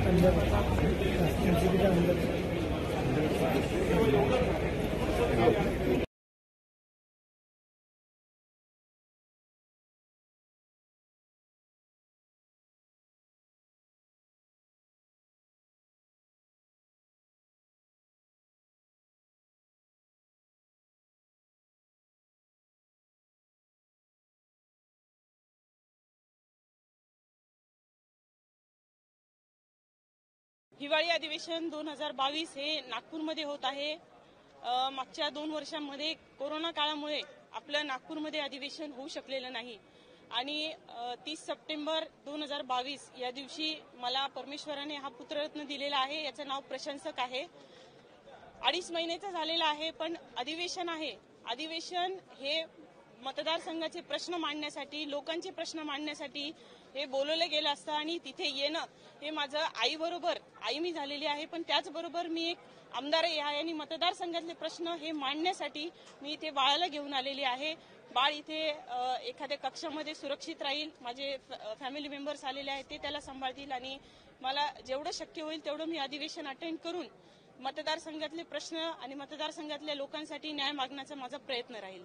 अंदर एनसीपीच्या अंदर हिवाळी अधिवेशन दोन हजार बावीस हे नागपूरमध्ये होत आहे. मागच्या दोन वर्षांमध्ये कोरोना काळामुळे आपलं नागपूरमध्ये अधिवेशन होऊ शकलेलं नाही. आणि तीस सप्टेंबर दोन हजार बावीस या दिवशी मला परमेश्वराने हा पुत्ररत्न दिलेला आहे याचं नाव प्रशंसक आहे. अडीच महिन्याचं झालेलं आहे पण अधिवेशन आहे. अधिवेशन हे मतदारसंघाचे प्रश्न मांडण्यासाठी लोकांचे प्रश्न मांडण्यासाठी हे बोलवलं गेलं असतं आणि तिथे येणं हे माझं आईबरोबर आई मी झालेली आहे. पण त्याचबरोबर मी एक आमदार आहे आणि मतदारसंघातले प्रश्न हे मांडण्यासाठी मी इथे बाळाला घेऊन आलेली आहे. बाळ इथे एखाद्या कक्षामध्ये सुरक्षित राहील माझे फॅमिली मेंबर्स आलेले आहेत ते त्याला सांभाळतील आणि मला जेवढं शक्य होईल तेवढं मी अधिवेशन अटेंड करून मतदारसंघातले प्रश्न आणि मतदारसंघातल्या लोकांसाठी न्याय मागण्याचा माझा प्रयत्न राहील.